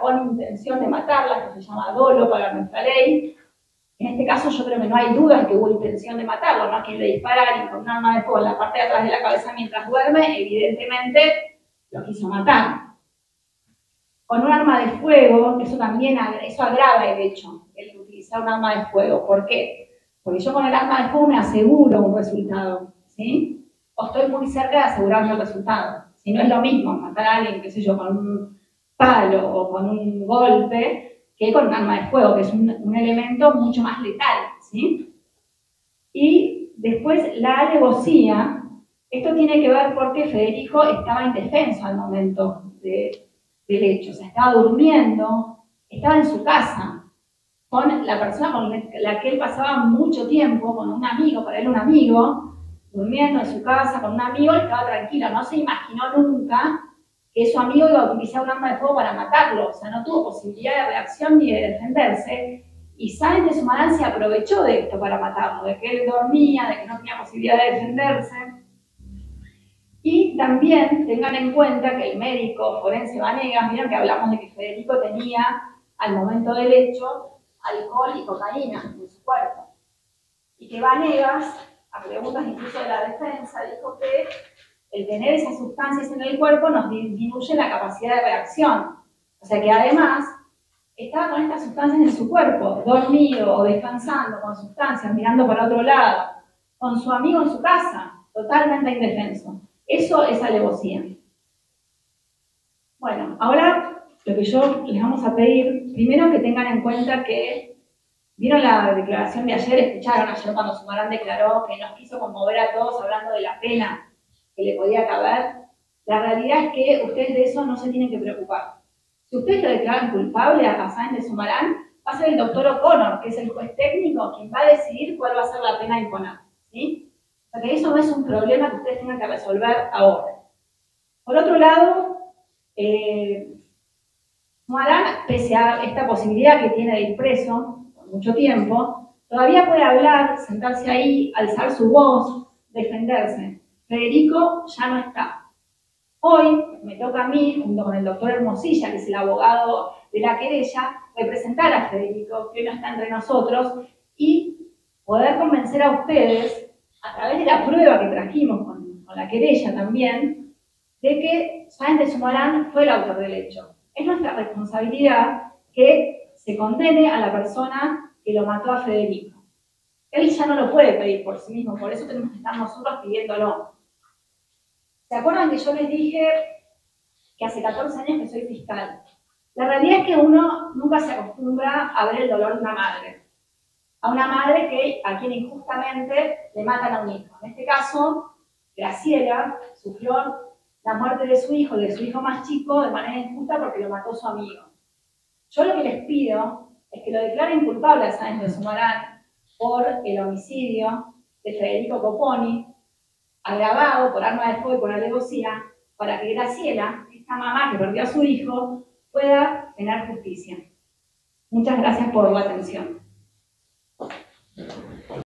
con intención de matarla, que se llama dolo para nuestra ley. En este caso yo creo que no hay duda de que hubo intención de matarlo, ¿no? Quien le dispara con un arma de fuego en la parte de atrás de la cabeza mientras duerme, evidentemente lo quiso matar. Con un arma de fuego, eso también eso agrava el hecho, el utilizar un arma de fuego. ¿Por qué? Porque yo con el arma de fuego me aseguro un resultado, ¿sí? O estoy muy cerca de asegurarme el resultado. Si no es lo mismo matar a alguien, qué sé yo, con un palo o con un golpe, que con un arma de fuego, que es un, un elemento mucho más letal, ¿sí? Y después la alevosía, esto tiene que ver porque Federico estaba indefenso al momento de, del hecho, o sea, estaba durmiendo, estaba en su casa, con la persona con la que él pasaba mucho tiempo, con un amigo, para él un amigo, durmiendo en su casa con un amigo, él estaba tranquilo, no se imaginó nunca que su amigo iba a utilizar un arma de fuego para matarlo, o sea, no tuvo posibilidad de reacción ni de defenderse, y Sáenz de Sumarán se aprovechó de esto para matarlo, de que él dormía, de que no tenía posibilidad de defenderse. Y también tengan en cuenta que el médico forense Vanegas, miren que hablamos de que Federico tenía al momento del hecho alcohol y cocaína en su cuerpo. Y que Vanegas, a preguntas incluso de la defensa, dijo que el tener esas sustancias en el cuerpo nos disminuye la capacidad de reacción. O sea que además estaba con estas sustancias en su cuerpo, dormido o descansando con sustancias, mirando para otro lado, con su amigo en su casa, totalmente indefenso. Eso es alevosía. Bueno, ahora lo que yo les vamos a pedir, primero que tengan en cuenta que, vieron la declaración de ayer, escucharon ayer cuando Sumarán declaró que nos quiso conmover a todos hablando de la pena que le podía caber, la realidad es que ustedes de eso no se tienen que preocupar. Si ustedes lo declaran culpable a Sáenz de Sumarán, va a ser el doctor O'Connor, que es el juez técnico, quien va a decidir cuál va a ser la pena imponer. ¿sí? O sea que eso no es un problema que ustedes tengan que resolver ahora. Por otro lado, eh, Sumarán, pese a esta posibilidad que tiene de ir preso por mucho tiempo, todavía puede hablar, sentarse ahí, alzar su voz, defenderse. Federico ya no está. Hoy me toca a mí, junto con el doctor Hermosilla, que es el abogado de la querella, representar a Federico, que hoy no está entre nosotros, y poder convencer a ustedes, a través de la prueba que trajimos con, la querella también, de que Sáenz de fue el autor del hecho. Es nuestra responsabilidad que se condene a la persona que lo mató a Federico. Él ya no lo puede pedir por sí mismo, por eso tenemos que estar nosotros pidiéndolo. ¿Se acuerdan que yo les dije que hace 14 años que soy fiscal? La realidad es que uno nunca se acostumbra a ver el dolor de una madre. A una madre que, a quien injustamente le matan a un hijo. En este caso, Graciela sufrió la muerte de su hijo, de su hijo más chico, de manera injusta porque lo mató su amigo. Yo lo que les pido es que lo declaren culpable a Sáenz de Sumarán por el homicidio de Federico Coponi, agravado por arma de fuego y por alevosía, para que Graciela, esta mamá que perdió a su hijo, pueda tener justicia. Muchas gracias por la atención.